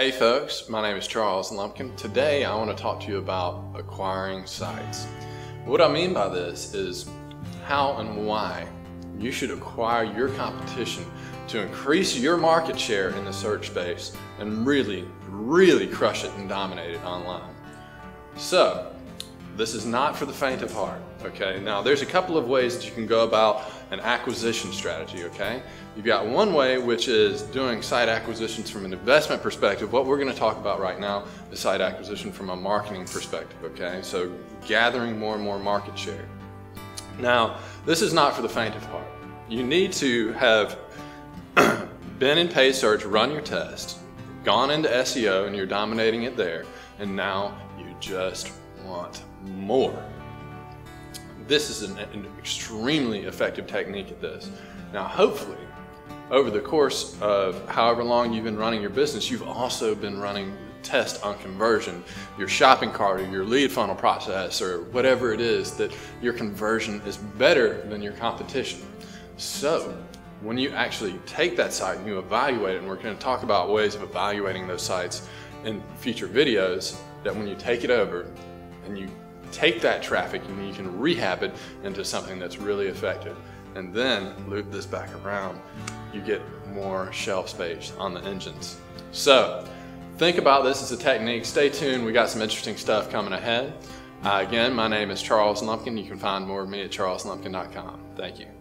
Hey folks, my name is Charles Lumpkin. Today I want to talk to you about acquiring sites. What I mean by this is how and why you should acquire your competition to increase your market share in the search space and really, really crush it and dominate it online. So, this is not for the faint of heart, okay? Now, there's a couple of ways that you can go about an acquisition strategy, okay? You've got one way, which is doing site acquisitions from an investment perspective. What we're gonna talk about right now is site acquisition from a marketing perspective, okay? So gathering more and more market share. Now, this is not for the faint of heart. You need to have been in paid search, run your test, gone into SEO and you're dominating it there, and now you just want more. This is an, an extremely effective technique at this. Now, hopefully, over the course of however long you've been running your business, you've also been running tests on conversion, your shopping cart or your lead funnel process or whatever it is that your conversion is better than your competition. So when you actually take that site and you evaluate it, and we're going to talk about ways of evaluating those sites in future videos, that when you take it over and you take that traffic and you can rehab it into something that's really effective and then loop this back around, you get more shelf space on the engines. So think about this as a technique. Stay tuned. We got some interesting stuff coming ahead. Uh, again, my name is Charles Lumpkin. You can find more of me at charleslumpkin.com. Thank you.